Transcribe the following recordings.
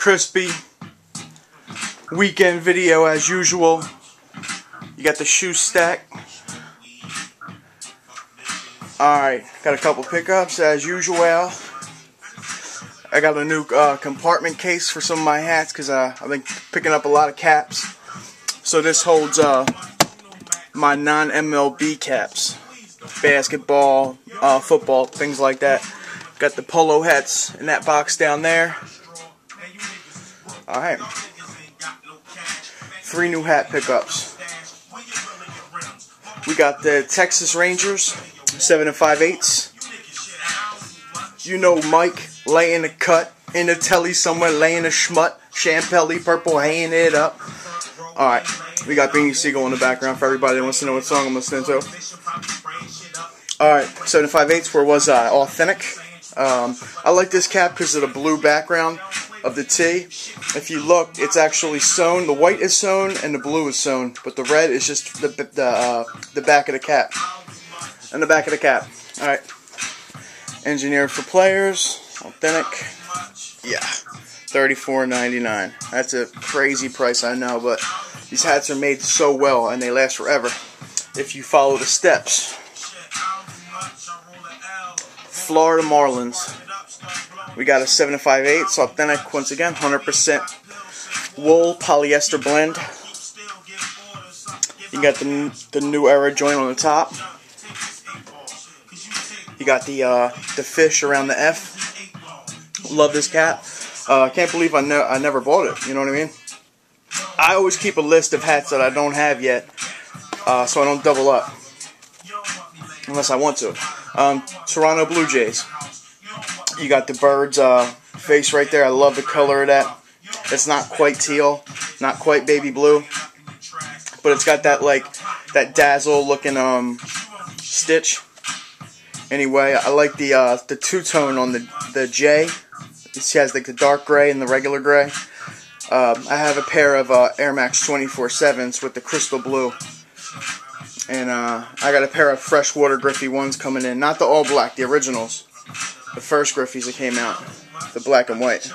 crispy. Weekend video as usual. You got the shoe stack. Alright, got a couple pickups as usual. I got a new uh, compartment case for some of my hats because uh, I've been picking up a lot of caps. So this holds uh, my non-MLB caps. Basketball, uh, football, things like that. Got the polo hats in that box down there. Alright. Three new hat pickups. We got the Texas Rangers, 7 and 5 eighths. You know Mike laying a cut in the telly somewhere, laying a schmut. Champelli, purple, hanging it up. Alright, we got Beanie Sigel in the background for everybody that wants to know what song I'm listening to. Alright, 7 and 5 eighths, where was I? Authentic. Um, I like this cap because of the blue background of the T. If you look, it's actually sewn. The white is sewn and the blue is sewn, but the red is just the the uh, the back of the cap. And the back of the cap. All right. Engineered for players, authentic. Yeah, thirty-four ninety-nine. That's a crazy price, I know, but these hats are made so well and they last forever if you follow the steps. Florida Marlins. We got a 7 and 5 8 so authentic, once again, 100% wool polyester blend. You got the, the new era joint on the top. You got the uh, the fish around the F. Love this cap. I uh, can't believe I, ne I never bought it. You know what I mean? I always keep a list of hats that I don't have yet, uh, so I don't double up. Unless I want to. Um, Toronto Blue Jays. You got the bird's uh, face right there. I love the color of that. It's not quite teal, not quite baby blue, but it's got that like that dazzle looking um, stitch. Anyway, I like the uh, the two tone on the the J. It has like the dark gray and the regular gray. Um, I have a pair of uh, Air Max 24/7s with the crystal blue. And uh, I got a pair of freshwater Griffey ones coming in. Not the all black, the originals. The first Griffeys that came out. The black and white.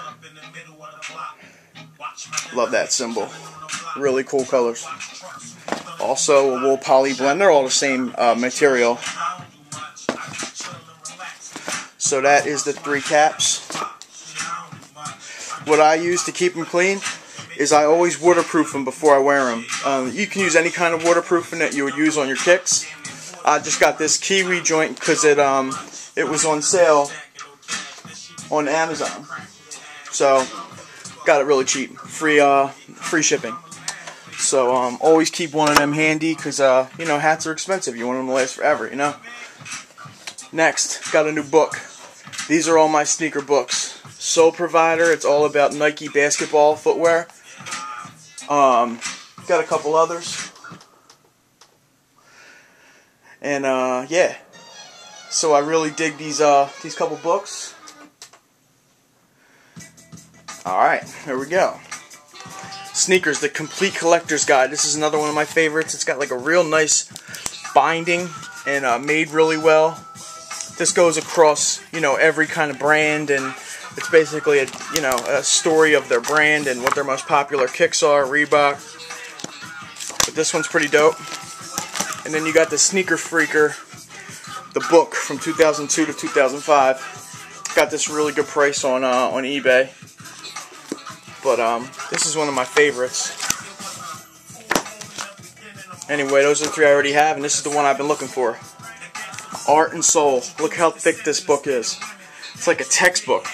Love that symbol. Really cool colors. Also a wool poly blend. They're all the same uh, material. So that is the three caps. What I use to keep them clean is I always waterproof them before I wear them. Um, you can use any kind of waterproofing that you would use on your kicks. I just got this kiwi joint because it um it was on sale on Amazon, so got it really cheap, free uh free shipping. So um always keep one of them handy because uh you know hats are expensive. You want them to last forever, you know. Next, got a new book. These are all my sneaker books. Sole Provider, it's all about Nike basketball footwear. Um, got a couple others. And uh, yeah. So I really dig these uh, these couple books. Alright, here we go. Sneakers, the complete collector's guide. This is another one of my favorites. It's got like a real nice binding and uh, made really well. This goes across, you know, every kind of brand and it's basically a you know a story of their brand and what their most popular kicks are, Reebok. But this one's pretty dope. And then you got the Sneaker Freaker, the book from 2002 to 2005. Got this really good price on uh, on eBay. But um, this is one of my favorites. Anyway, those are the three I already have, and this is the one I've been looking for. Art and Sole. Look how thick this book is. It's like a textbook.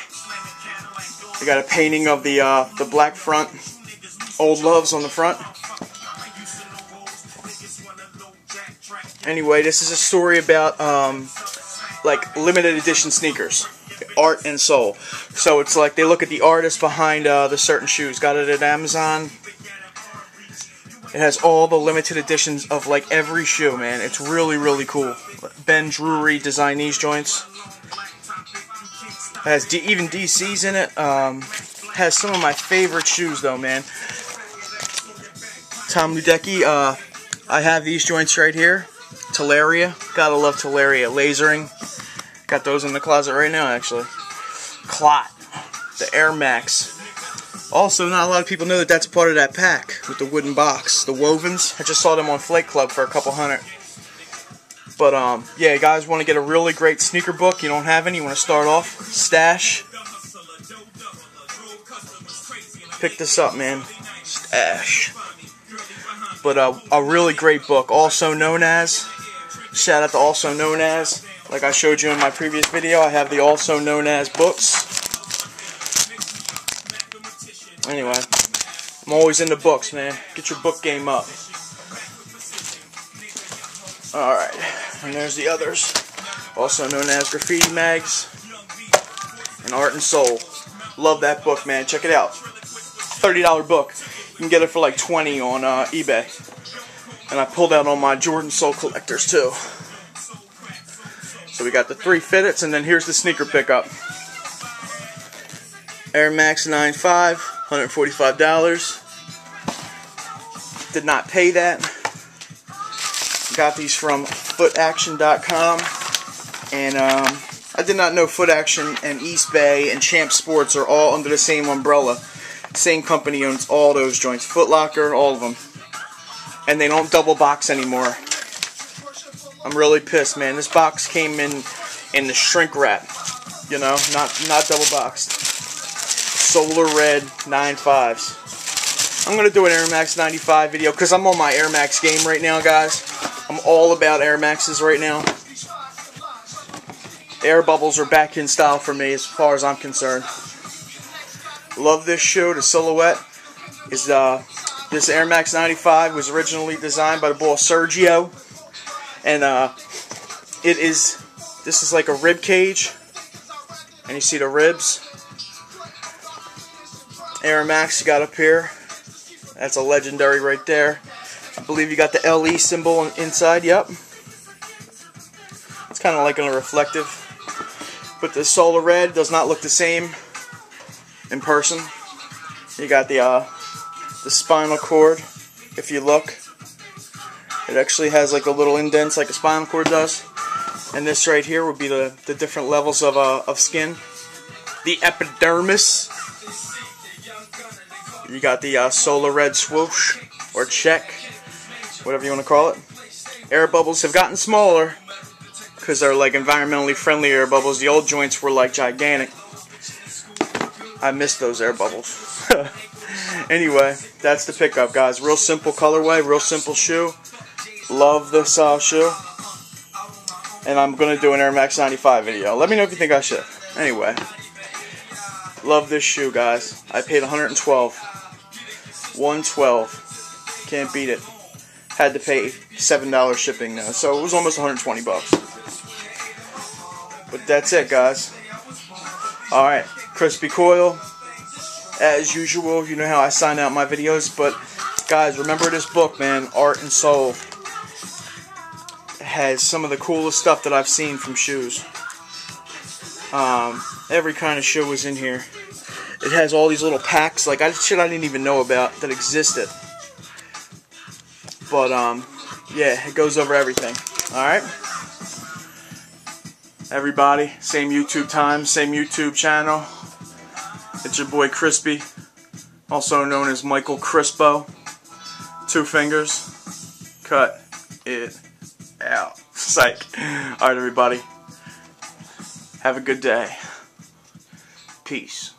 We got a painting of the uh, the black front, old loves on the front. Anyway, this is a story about um, like limited edition sneakers, art and sole. So it's like they look at the artist behind uh, the certain shoes. Got it at Amazon. It has all the limited editions of like every shoe, man. It's really, really cool. Ben Drury designed these joints has D even DC's in it. Um, has some of my favorite shoes though, man. Tom Luedecke. Uh, I have these joints right here. Talaria. Gotta love Talaria. Lasering. Got those in the closet right now, actually. Clot. The Air Max. Also, not a lot of people know that that's part of that pack with the wooden box. The Wovens. I just saw them on Flight Club for a couple hundred. But, um, yeah, guys want to get a really great sneaker book. You don't have any. You want to start off. Stash. Pick this up, man. Stash. But uh, a really great book. Also known as. Shout out to Also Known As. Like I showed you in my previous video, I have the Also Known As books. Anyway, I'm always into books, man. Get your book game up. Alright, and there's the others. Also known as Graffiti Mags and Art and Sole. Love that book, man. Check it out. $30 book. You can get it for like 20 on uh, eBay. And I pulled out all my Jordan Sole collectors too. So we got the three fitteds, and then here's the sneaker pickup. Air Max 95. $145. Did not pay that. Got these from footaction.com. And um, I did not know Foot Action and Eastbay and Champ Sports are all under the same umbrella. Same company owns all those joints. Foot Locker, all of them. And they don't double box anymore. I'm really pissed, man. This box came in in the shrink wrap. You know, not not double boxed. Solar Red 95s. I'm going to do an Air Max 95 video because I'm on my Air Max game right now, guys. I'm all about Air Maxes right now. Air bubbles are back in style for me as far as I'm concerned. Love this shoe. The silhouette is uh, this Air Max 95 was originally designed by the boy Sergio, and uh, it is this is like a rib cage, and you see the ribs. Air Max you got up here. That's a legendary right there. I believe you got the LE symbol inside. Yep. It's kind of like a reflective. But the solar red does not look the same in person. You got the uh, the spinal cord. If you look, it actually has like a little indents like a spinal cord does. And this right here would be the, the different levels of, uh, of skin. The epidermis you got the uh, solar red swoosh or check, whatever you want to call it. Air bubbles have gotten smaller because they're like environmentally friendly air bubbles. The old joints were like gigantic. I miss those air bubbles. anyway, that's the pickup, guys. Real simple colorway, real simple shoe. Love this uh, shoe. And I'm going to do an Air Max 95 video. Let me know if you think I should. Anyway, love this shoe, guys. I paid 112 112. Can't beat it. Had to pay $7 shipping now, so it was almost 120 bucks. But that's it, guys. Alright, Crispy Coyle. As usual, you know how I sign out my videos, but guys, remember this book, man, Art and Sole. Has some of the coolest stuff that I've seen from shoes. Um, every kind of shoe was in here. It has all these little packs, like I, shit I didn't even know about that existed. But um, yeah, it goes over everything. All right. Everybody, same YouTube time, same YouTube channel. It's your boy Crispy, also known as Michael Crispo. Two fingers. Cut it out. Psych. Alright, everybody. Have a good day. Peace.